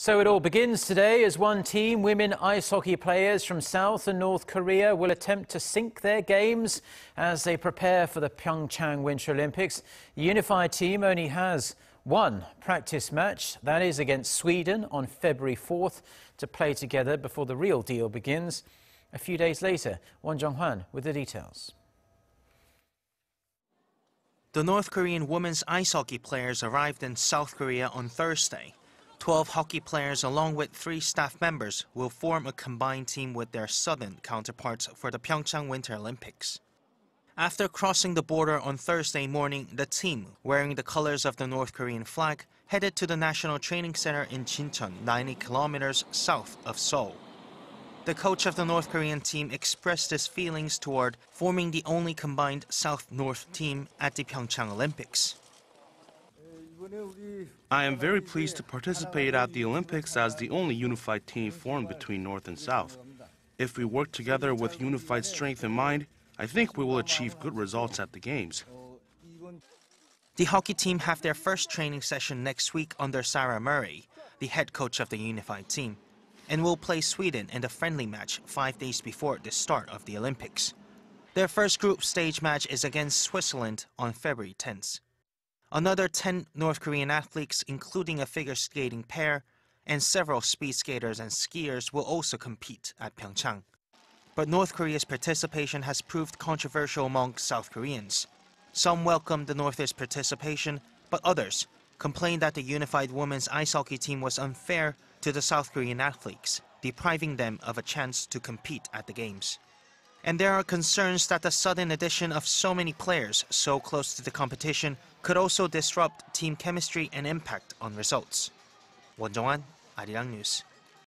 So it all begins today as one team, women ice hockey players from South and North Korea, will attempt to sync their games as they prepare for the Pyeongchang Winter Olympics. The unified team only has one practice match, that is against Sweden on February 4th, to play together before the real deal begins. A few days later, Won Jung-hwan with the details. The North Korean women's ice hockey players arrived in South Korea on Thursday. 12 hockey players along with three staff members will form a combined team with their southern counterparts for the Pyeongchang Winter Olympics. After crossing the border on Thursday morning, the team, wearing the colors of the North Korean flag, headed to the National Training Center in Jincheon, 90 kilometers south of Seoul. The coach of the North Korean team expressed his feelings toward forming the only combined South-North team at the Pyeongchang Olympics. I am very pleased to participate at the Olympics as the only unified team formed between North and South. If we work together with unified strength in mind, I think we will achieve good results at the Games. The hockey team have their first training session next week under Sarah Murray, the head coach of the unified team, and will play Sweden in the friendly match five days before the start of the Olympics. Their first group stage match is against Switzerland on February 10th. Another 10 North Korean athletes, including a figure skating pair, and several speed skaters and skiers will also compete at Pyeongchang. But North Korea's participation has proved controversial among South Koreans. Some welcomed the North's participation, but others complained that the unified women's ice hockey team was unfair to the South Korean athletes, depriving them of a chance to compete at the Games. And there are concerns that the sudden addition of so many players so close to the competition could also disrupt team chemistry and impact on results. Won Jung-hwan, Arirang News.